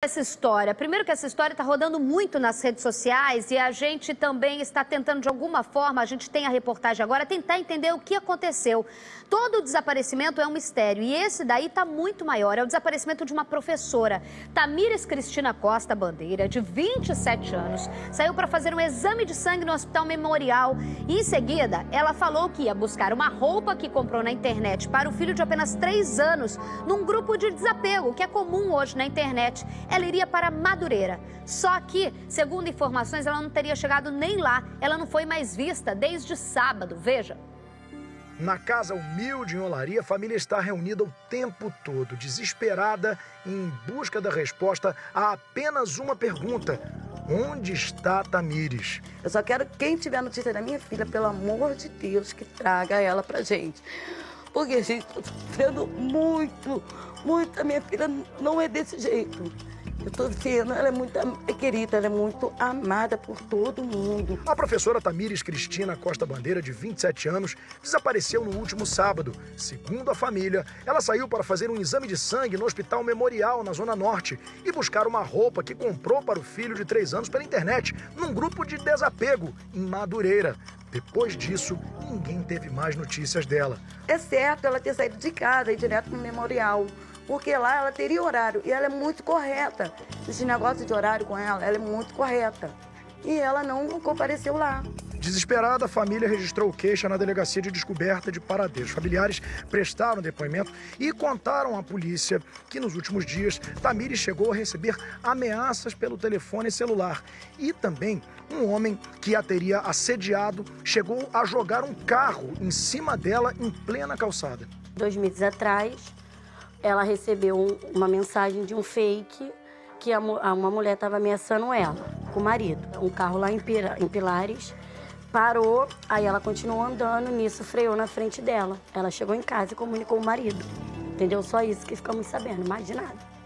essa história? Primeiro que essa história está rodando muito nas redes sociais e a gente também está tentando de alguma forma, a gente tem a reportagem agora, tentar entender o que aconteceu. Todo desaparecimento é um mistério e esse daí está muito maior, é o desaparecimento de uma professora. Tamires Cristina Costa Bandeira, de 27 anos, saiu para fazer um exame de sangue no Hospital Memorial e em seguida ela falou que ia buscar uma roupa que comprou na internet para o filho de apenas 3 anos num grupo de desapego, que é comum hoje na internet ela iria para Madureira. Só que, segundo informações, ela não teria chegado nem lá. Ela não foi mais vista desde sábado. Veja. Na casa humilde em Olaria, a família está reunida o tempo todo, desesperada em busca da resposta a apenas uma pergunta: Onde está Tamires? Eu só quero quem tiver notícia da minha filha, pelo amor de Deus, que traga ela pra gente. Porque a gente está sofrendo muito, muito. A minha filha não é desse jeito. Eu tô vendo, ela é muito querida, ela é muito amada por todo mundo. A professora Tamires Cristina Costa Bandeira, de 27 anos, desapareceu no último sábado. Segundo a família, ela saiu para fazer um exame de sangue no Hospital Memorial, na Zona Norte, e buscar uma roupa que comprou para o filho de 3 anos pela internet, num grupo de desapego, em Madureira. Depois disso, ninguém teve mais notícias dela. É certo ela ter saído de casa e direto no memorial porque lá ela teria horário e ela é muito correta. Esse negócio de horário com ela, ela é muito correta. E ela não compareceu lá. Desesperada, a família registrou queixa na delegacia de descoberta de paradeiros. Familiares prestaram depoimento e contaram à polícia que nos últimos dias Tamires chegou a receber ameaças pelo telefone celular e também um homem que a teria assediado chegou a jogar um carro em cima dela em plena calçada. Dois meses atrás, ela recebeu uma mensagem de um fake que uma mulher estava ameaçando ela, com o marido. Um carro lá em Pilares parou, aí ela continuou andando, nisso freou na frente dela. Ela chegou em casa e comunicou o marido. Entendeu? Só isso que ficamos sabendo, mais de nada.